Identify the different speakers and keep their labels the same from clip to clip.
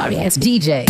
Speaker 1: Sorry ass DJ.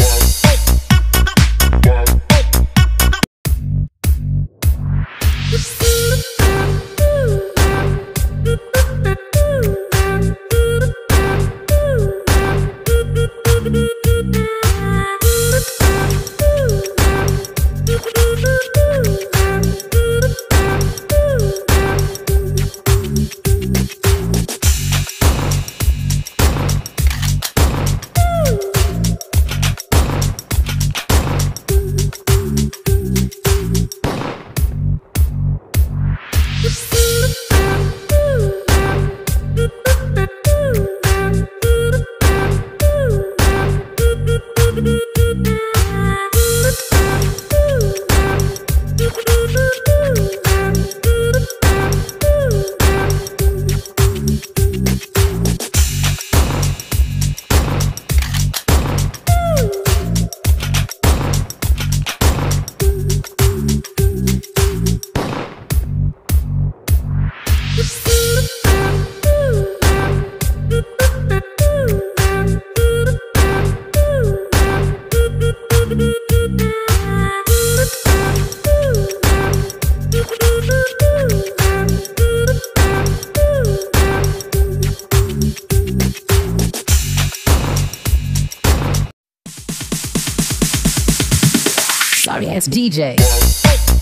Speaker 1: It's DJ.